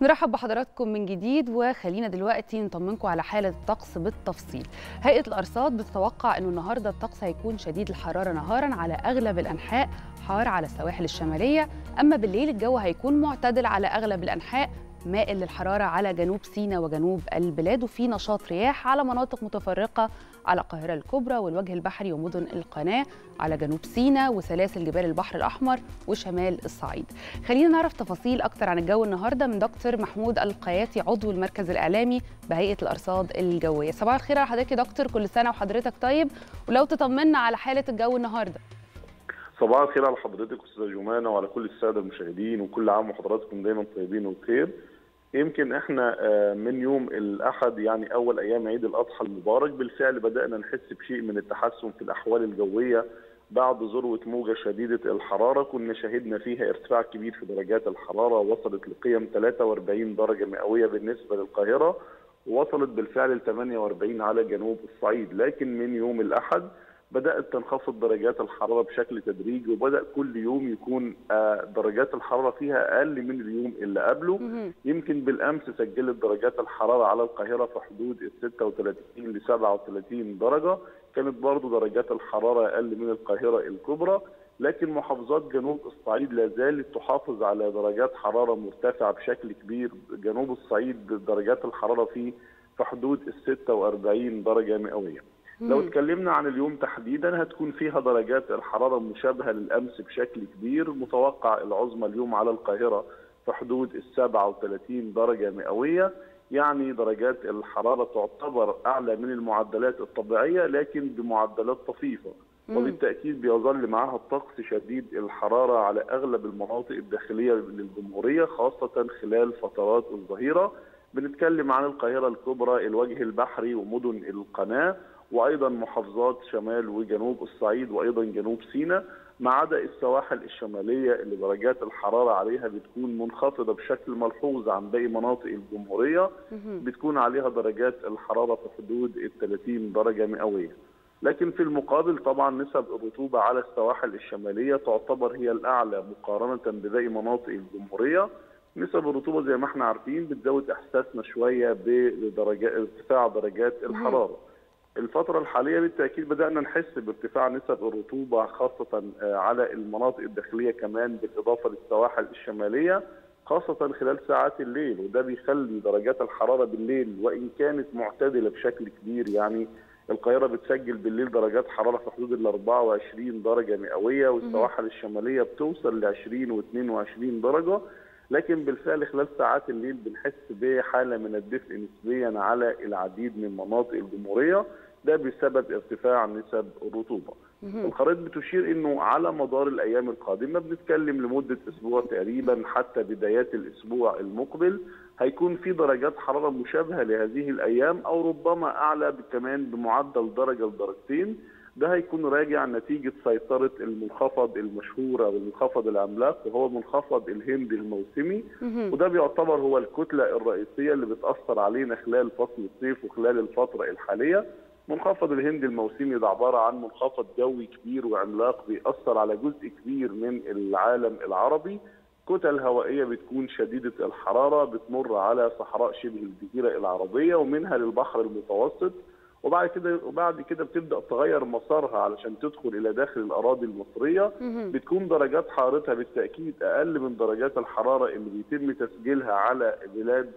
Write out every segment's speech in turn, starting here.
نرحب بحضراتكم من جديد وخلينا دلوقتي نطمنكم على حالة الطقس بالتفصيل. هيئة الأرصاد بتتوقع أنه النهاردة الطقس هيكون شديد الحرارة نهارا على أغلب الأنحاء حار على السواحل الشمالية. أما بالليل الجو هيكون معتدل على أغلب الأنحاء مائل للحرارة على جنوب سيناء وجنوب البلاد وفي نشاط رياح على مناطق متفرقة على القاهرة الكبرى والوجه البحري ومدن القناة على جنوب سيناء وسلاسل جبال البحر الأحمر وشمال الصعيد. خلينا نعرف تفاصيل أكتر عن الجو النهاردة من دكتور محمود القياتي عضو المركز الإعلامي بهيئة الأرصاد الجوية. صباح الخير على حضرتك يا دكتور كل سنة وحضرتك طيب ولو تطمنا على حالة الجو النهاردة. صباح الخير على حضرتك أستاذة جمانة وعلى كل السادة المشاهدين وكل عام وحضراتكم دايما طيبين وبخير. يمكن إحنا من يوم الأحد يعني أول أيام عيد الأضحى المبارك بالفعل بدأنا نحس بشيء من التحسن في الأحوال الجوية بعد ذروة موجة شديدة الحرارة. كنا شهدنا فيها ارتفاع كبير في درجات الحرارة وصلت لقيم 43 درجة مئوية بالنسبة للقاهرة ووصلت بالفعل ل 48 على جنوب الصعيد. لكن من يوم الأحد بدأت تنخفض درجات الحرارة بشكل تدريجي وبدأ كل يوم يكون درجات الحرارة فيها أقل من اليوم اللي قبله. يمكن بالأمس سجلت درجات الحرارة على القاهرة في حدود ال 36 ل 37 درجة. كانت برضه درجات الحرارة أقل من القاهرة الكبرى. لكن محافظات جنوب الصعيد لا زالت تحافظ على درجات حرارة مرتفعة بشكل كبير. جنوب الصعيد درجات الحرارة فيه في حدود ال 46 درجة مئوية. لو اتكلمنا عن اليوم تحديدا هتكون فيها درجات الحرارة مشابهه للأمس بشكل كبير. متوقع العظمى اليوم على القاهرة في حدود ال 37 درجة مئوية. يعني درجات الحرارة تعتبر أعلى من المعدلات الطبيعية لكن بمعدلات طفيفة. وبالتأكيد بيظل معها الطقس شديد الحرارة على أغلب المناطق الداخلية للجمهورية خاصة خلال فترات الظهيرة. بنتكلم عن القاهرة الكبرى الوجه البحري ومدن القناة. وأيضا محافظات شمال وجنوب الصعيد وأيضا جنوب سيناء ما عدا السواحل الشمالية اللي درجات الحرارة عليها بتكون منخفضة بشكل ملحوظ عن باقي مناطق الجمهورية بتكون عليها درجات الحرارة في حدود ال 30 درجة مئوية. لكن في المقابل طبعا نسب الرطوبة على السواحل الشمالية تعتبر هي الأعلى مقارنة بباقي مناطق الجمهورية. نسب الرطوبة زي ما إحنا عارفين بتزود إحساسنا شوية بدرجات ارتفاع درجات الحرارة. الفترة الحالية بالتأكيد بدأنا نحس بارتفاع نسب الرطوبة خاصة على المناطق الداخلية كمان بالإضافة للسواحل الشمالية خاصة خلال ساعات الليل وده بيخلي درجات الحرارة بالليل وإن كانت معتدلة بشكل كبير يعني القاهرة بتسجل بالليل درجات حرارة في حدود ال 24 درجة مئوية والسواحل الشمالية بتوصل ل 20 و 22 درجة. لكن بالفعل خلال ساعات الليل بنحس بحالة من الدفء نسبيا على العديد من مناطق الجمهورية. ده بسبب ارتفاع نسب الرطوبة. الخرائط بتشير إنه على مدار الأيام القادمة بنتكلم لمدة أسبوع تقريبا حتى بدايات الأسبوع المقبل. هيكون في درجات حرارة مشابهة لهذه الأيام أو ربما أعلى كمان بمعدل درجة لدرجتين. ده هيكون راجع نتيجة سيطرة المنخفض المشهور أو المنخفض العملاق وهو منخفض الهند الموسمي. وده بيعتبر هو الكتلة الرئيسية اللي بتأثر علينا خلال فصل الصيف وخلال الفترة الحالية. منخفض الهند الموسمي ده عبارة عن منخفض جوي كبير وعملاق بيأثر على جزء كبير من العالم العربي. كتل هوائية بتكون شديدة الحرارة بتمر على صحراء شبه الجزيرة العربية ومنها للبحر المتوسط. وبعد كده وبعد كده بتبدأ تغير مسارها علشان تدخل إلى داخل الأراضي المصرية. بتكون درجات حرارتها بالتأكيد أقل من درجات الحرارة اللي بيتم تسجيلها على بلاد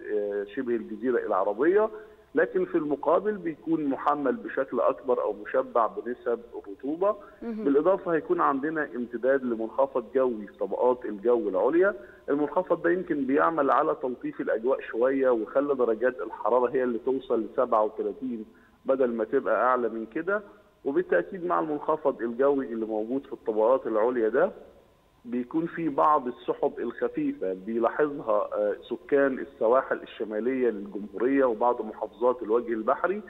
شبه الجزيرة العربية. لكن في المقابل بيكون محمل بشكل أكبر أو مشبع بنسب الرطوبه بالإضافة هيكون عندنا امتداد لمنخفض جوي في طبقات الجو العليا. المنخفض ده يمكن بيعمل على تلطيف الأجواء شوية وخلى درجات الحرارة هي اللي توصل ل 37 بدل ما تبقى أعلى من كده وبالتأكيد مع المنخفض الجوي اللي موجود في الطبقات العليا ده بيكون في بعض السحب الخفيفة بيلاحظها سكان السواحل الشمالية للجمهورية وبعض محافظات الوجه البحري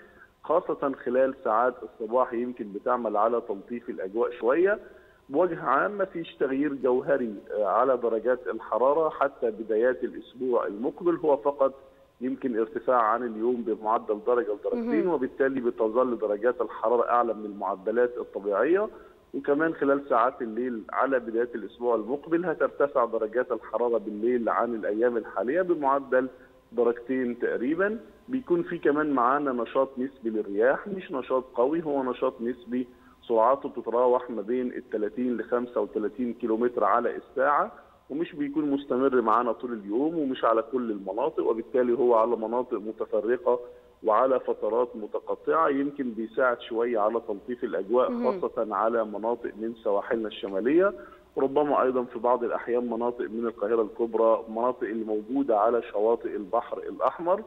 خاصة خلال ساعات الصباح يمكن بتعمل على تلطيف الأجواء شوية. بوجه عام ما فيش تغيير جوهري على درجات الحرارة حتى بدايات الأسبوع المقبل هو فقط يمكن ارتفاع عن اليوم بمعدل درجة لدرجتين وبالتالي بتظل درجات الحرارة أعلى من المعدلات الطبيعية. وكمان خلال ساعات الليل على بداية الأسبوع المقبل هترتفع درجات الحرارة بالليل عن الأيام الحالية بمعدل درجتين تقريبا. بيكون في كمان معانا نشاط نسبي للرياح مش نشاط قوي هو نشاط نسبي سرعاته بتتراوح ما بين ال 30 ل 35 كيلومتر على الساعة. ومش بيكون مستمر معانا طول اليوم ومش على كل المناطق وبالتالي هو على مناطق متفرقة وعلى فترات متقطعة يمكن بيساعد شوية على تلطيف الأجواء خاصة على مناطق من سواحلنا الشمالية. ربما أيضا في بعض الأحيان مناطق من القاهرة الكبرى مناطق اللي موجوده على شواطئ البحر الأحمر.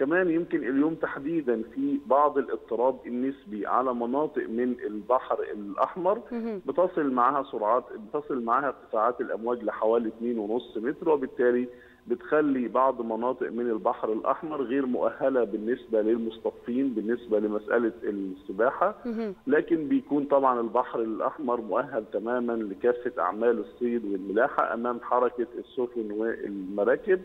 كمان يمكن اليوم تحديدا في بعض الاضطراب النسبي على مناطق من البحر الأحمر. بتصل معها سرعات بتصل معها ارتفاعات الأمواج لحوالي 2.5 متر وبالتالي بتخلي بعض مناطق من البحر الأحمر غير مؤهلة بالنسبة للمصطفين بالنسبة لمسألة السباحة. لكن بيكون طبعا البحر الأحمر مؤهل تماما لكافة أعمال الصيد والملاحة أمام حركة السفن والمراكب.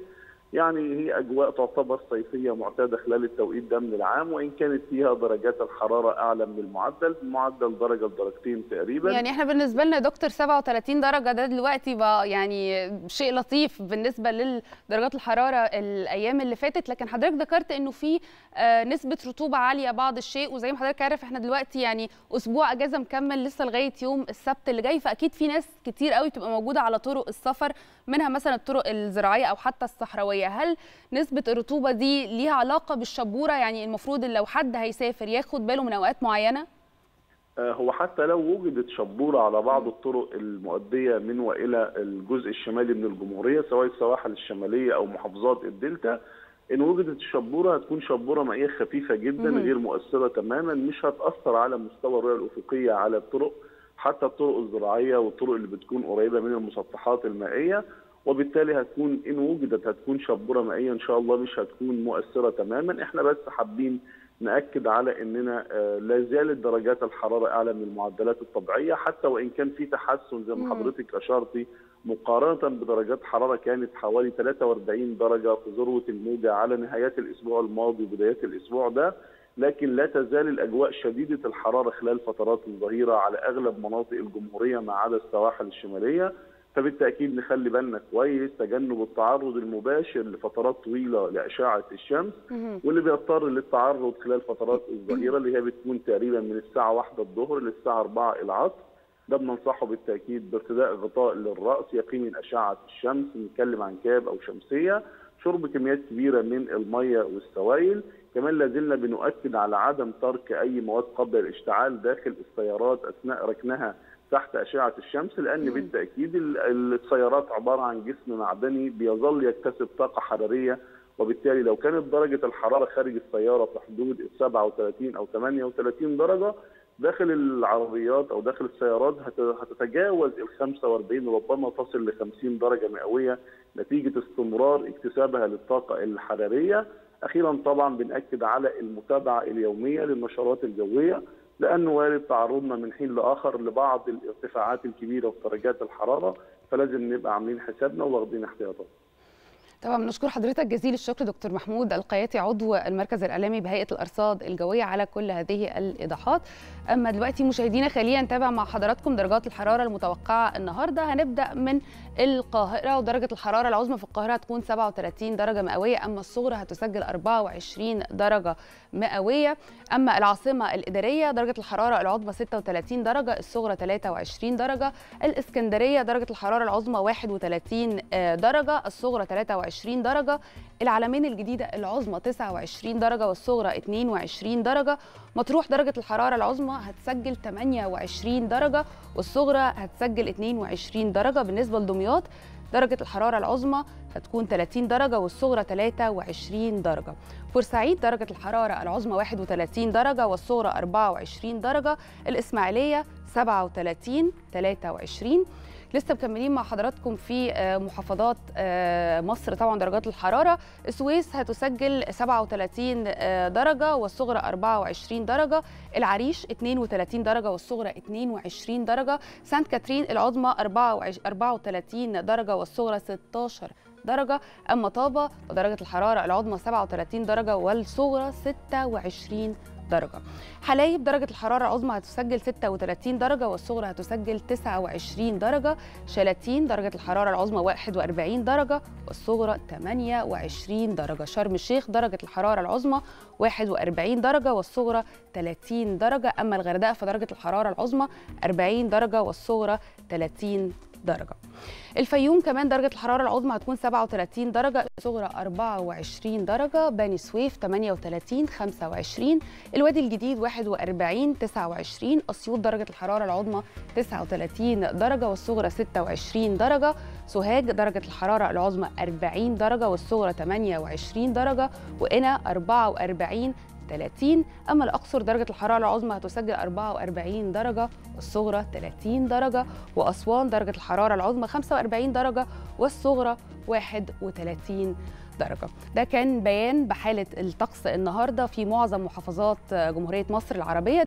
يعني هي أجواء تعتبر صيفية معتادة خلال التوقيت ده من العام وإن كانت فيها درجات الحرارة أعلى من المعدل بمعدل درجة لدرجتين تقريبا. يعني إحنا بالنسبة لنا دكتور 37 درجة ده دلوقتي بقى يعني شيء لطيف بالنسبة لدرجات الحرارة الأيام اللي فاتت لكن حضرتك ذكرت إنه في نسبة رطوبة عالية بعض الشيء وزي ما حضرتك عارف إحنا دلوقتي يعني أسبوع أجازة مكمل لسه لغاية يوم السبت اللي جاي فأكيد في ناس كتير قوي بتبقى موجودة على طرق السفر منها مثلا الطرق الزراعية أو حتى الصحراويه هل نسبة الرطوبة دي ليها علاقة بالشبورة؟ يعني المفروض لو حد هيسافر ياخد باله من أوقات معينة؟ هو حتى لو وجدت شبورة على بعض الطرق المؤدية من وإلى الجزء الشمالي من الجمهورية سواء السواحل الشمالية أو محافظات الدلتا إن وجدت الشبوره هتكون شبورة مائية خفيفة جدا غير مؤثرة تماما مش هتأثر على مستوى الرؤية الأفقية على الطرق حتى الطرق الزراعية والطرق اللي بتكون قريبة من المسطحات المائية. وبالتالي هتكون إن وجدت هتكون شبورة مائية إن شاء الله مش هتكون مؤثرة تماما. إحنا بس حابين نأكد على إننا لا زالت درجات الحرارة أعلى من المعدلات الطبيعية حتى وإن كان في تحسن زي ما حضرتك أشرتي مقارنة بدرجات حرارة كانت حوالي 43 درجة في ذروة الموجة على نهايات الأسبوع الماضي وبدايات الأسبوع ده. لكن لا تزال الأجواء شديدة الحرارة خلال فترات الظهيره على أغلب مناطق الجمهورية ما عدا السواحل الشمالية. فبالتأكيد نخلي بالنا كويس تجنب التعرض المباشر لفترات طويلة لإشعة الشمس واللي بيضطر للتعرض خلال فترات الظهيرة اللي هي بتكون تقريبا من الساعة 1 الظهر للساعة 4 العصر. ده بننصحه بالتأكيد بارتداء غطاء للرأس يقي من إشعة الشمس نتكلم عن كاب أو شمسية شرب كميات كبيرة من المية والسوائل. كمان لازلنا بنؤكد على عدم ترك أي مواد قبل الاشتعال داخل السيارات أثناء ركنها تحت أشعة الشمس لأن بالتأكيد السيارات عبارة عن جسم معدني بيظل يكتسب طاقة حرارية وبالتالي لو كانت درجة الحرارة خارج السيارة في حدود ال 37 أو 38 درجة داخل العربيات أو داخل السيارات هتتجاوز ال 45 وربما تصل ل 50 درجة مئوية نتيجة استمرار اكتسابها للطاقة الحرارية. أخيرا طبعا بنأكد على المتابعة اليومية للنشرات الجوية لأنه وارد تعرضنا من حين لآخر لبعض الارتفاعات الكبيرة في درجات الحرارة فلازم نبقى عاملين حسابنا واخدين احتياطات. طبعا بنشكر حضرتك جزيل الشكر دكتور محمود القياتي عضو المركز الإعلامي بهيئة الأرصاد الجوية على كل هذه الإيضاحات. أما دلوقتي مشاهدينا خلينا نتابع مع حضراتكم درجات الحرارة المتوقعة النهارده. هنبدأ من القاهرة ودرجة الحرارة العظمى في القاهرة هتكون 37 درجة مئوية أما الصغرى هتسجل 24 درجة مئوية. أما العاصمة الإدارية درجة الحرارة العظمى 36 درجة الصغرى 23 درجة الإسكندرية درجة الحرارة العظمى 31 درجة الصغرى 23 درجة العلمين الجديدة العظمى 29 درجة والصغرى 22 درجة. مطروح درجة الحرارة العظمى هتسجل 28 درجة والصغرى هتسجل 22 درجة. بالنسبة لدمياط درجة الحرارة العظمى هتكون 30 درجة والصغرى 23 درجة. بورسعيد درجة الحرارة العظمى 31 درجة والصغرى 24 درجة. الإسماعيلية 37 23 لسه مكملين مع حضراتكم في محافظات مصر طبعا درجات الحرارة. السويس هتسجل 37 درجة والصغرى 24 درجة. العريش 32 درجة والصغرى 22 درجة. سانت كاترين العظمى 34 درجة والصغرى 16 درجة. أما طابة ودرجة الحرارة العظمى 37 درجة والصغرى 26 درجة حلايب درجة الحرارة العظمى هتسجل 36 درجة والصغرى هتسجل 29 درجة. شلاتين درجة الحرارة العظمى 41 درجة والصغرى 28 درجة. شرم الشيخ درجة الحرارة العظمى 41 درجة والصغرى 30 درجة. أما الغردقة فدرجة الحرارة العظمى 40 درجة والصغرى 30 درجة. الفيوم كمان درجة الحرارة العظمى هتكون 37 درجة الصغرى 24 درجة بني سويف 38 25 الوادي الجديد 41 29 أسيوط درجة الحرارة العظمى 39 درجة والصغرى 26 درجة سوهاج درجة الحرارة العظمى 40 درجة والصغرى 28 درجة وقنا 44 30 أما الأقصر درجة الحرارة العظمى هتسجل 44 درجة والصغرى 30 درجة وأسوان درجة الحرارة العظمى 45 درجة والصغرى 31 درجة. ده كان بيان بحالة الطقس النهاردة في معظم محافظات جمهورية مصر العربية.